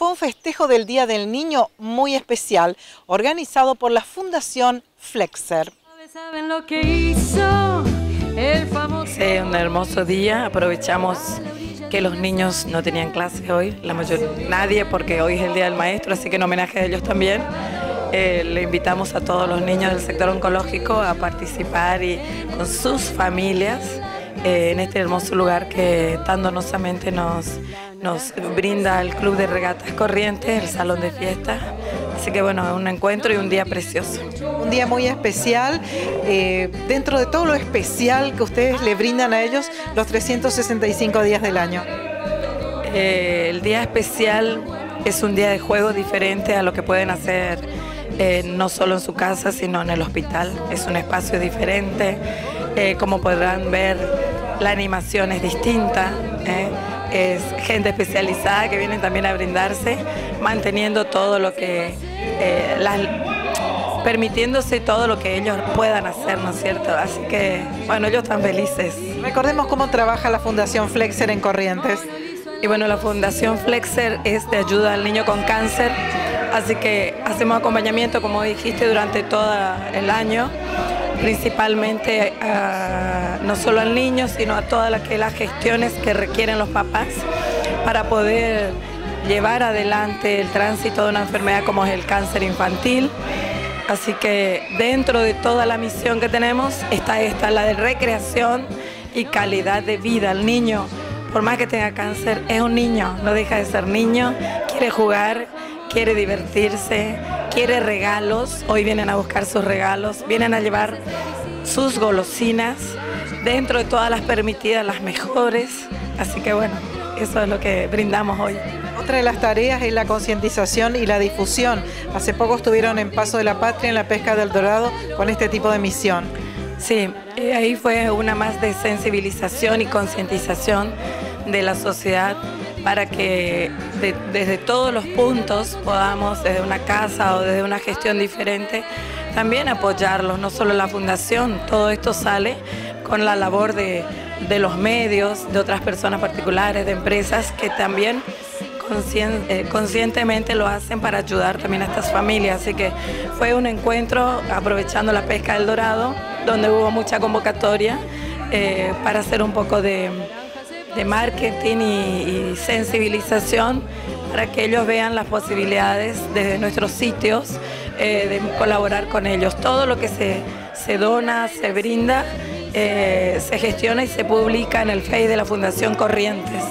fue un festejo del Día del Niño muy especial, organizado por la Fundación Flexer. ¿Saben lo que hizo el famoso? Sí, un hermoso día. Aprovechamos que los niños no tenían clase hoy, la mayor, nadie, porque hoy es el Día del Maestro, así que en homenaje a ellos también. Eh, le invitamos a todos los niños del sector oncológico a participar y con sus familias eh, en este hermoso lugar que tan donosamente nos, nos brinda el Club de Regatas Corrientes, el Salón de Fiestas. Así que bueno, un encuentro y un día precioso. Un día muy especial, eh, dentro de todo lo especial que ustedes le brindan a ellos los 365 días del año. Eh, el día especial es un día de juego diferente a lo que pueden hacer eh, no solo en su casa, sino en el hospital. Es un espacio diferente. como podrán ver, la animación es distinta es gente especializada que viene también a brindarse, manteniendo todo lo que, eh, permitiéndose todo lo que ellos puedan hacer, ¿no es cierto? Así que, bueno, ellos están felices. Recordemos cómo trabaja la Fundación Flexer en Corrientes. Y bueno, la Fundación Flexer es de ayuda al niño con cáncer, así que hacemos acompañamiento, como dijiste, durante todo el año principalmente no solo al niño, sino a todas las, gestiones que requieren los papás para poder llevar adelante el tránsito de una enfermedad como es el cáncer infantil. Así que dentro de toda la misión que tenemos está esta, la de recreación y calidad de vida. al niño, por más que tenga cáncer, es un niño, no deja de ser niño, quiere jugar, quiere divertirse, quiere regalos, hoy vienen a buscar sus regalos, vienen a llevar sus golosinas, dentro de todas las permitidas, las mejores. Así que bueno, eso es lo que brindamos hoy. Otra de las tareas es la concientización y la difusión. Hace poco estuvieron en Paso de la Patria, en la pesca del Dorado, con este tipo de misión. Sí, ahí fue una más de sensibilización y concientización de la sociedad para que desde todos los puntos podamos, desde una casa o desde una gestión diferente, también apoyarlos, no solo la fundación, todo esto sale con la labor de, los medios, de otras personas particulares, de empresas que también eh, conscientemente lo hacen para ayudar también a estas familias. Así que fue un encuentro aprovechando la pesca del dorado, donde hubo mucha convocatoria eh, para hacer un poco de de marketing y, sensibilización para que ellos vean las posibilidades desde nuestros sitios eh, de colaborar con ellos. Todo lo que se, se dona, se brinda, eh, se gestiona y se publica en el Face de la Fundación Corrientes.